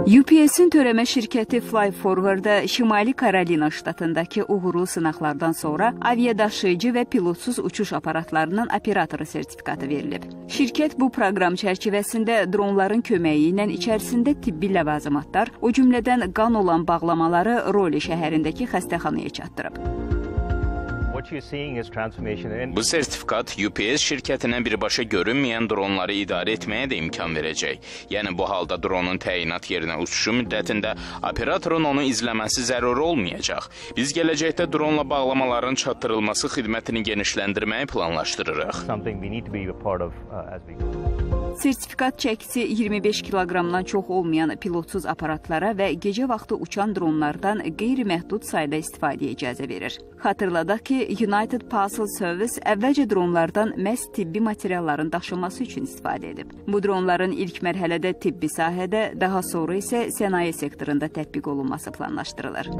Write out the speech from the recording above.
UPS-in törəmə şirkəti Fly Forward-da Şimali Karolina ştatındakı uğurlu sınaqlardan sonra aviadaşıyıcı və pilotsuz uçuş aparatlarının operatoru sertifikatı verilib. Şirkət bu proqram çərçivəsində dronların köməyi ilə içərisində tibbi ləvazimatlar, o cümlədən qan olan bağlamaları Roli şəhərindəki xəstəxanaya çatdırıb. Bu sertifikat UPS şirkətinə birbaşa görünməyən dronları idarə etməyə də imkan verəcək. Yəni bu halda dronun təyinat yerinə uçuşu müddətində operatorun onu izləməsi zəruri olmayacaq. Biz gələcəkdə dronla bağlamaların çatdırılması xidmətini genişləndirməyi planlaşdırırıq. Sertifikat çəkisi 25 kiloqramdan çox olmayan pilotsuz aparatlara və gecə vaxtı uçan dronlardan qeyri-məhdud sayda istifadəyə icazə verir. Xatırladaq ki, United Parcel Service əvvəlcə dronlardan məhz tibbi materialların daşınması üçün istifadə edib. Bu dronların ilk mərhələdə tibbi sahədə, daha sonra isə sənaye sektorunda tətbiq olunması planlaşdırılır.